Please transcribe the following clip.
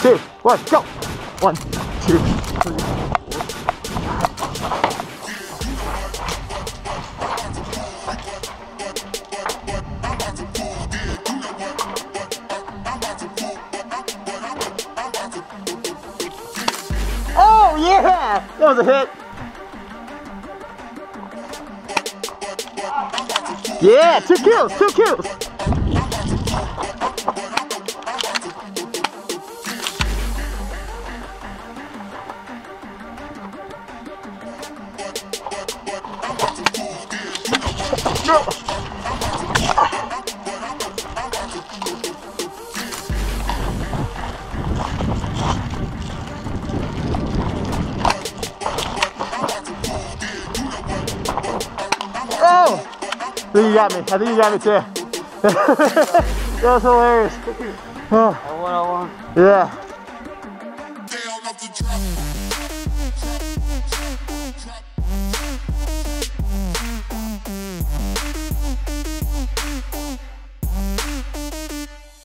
two, one, go. One, two, three. Oh yeah! That was a hit. Yeah, two kills, two kills. Oh! I think you got me. I think you got me too. that was hilarious. Oh, One on one. yeah.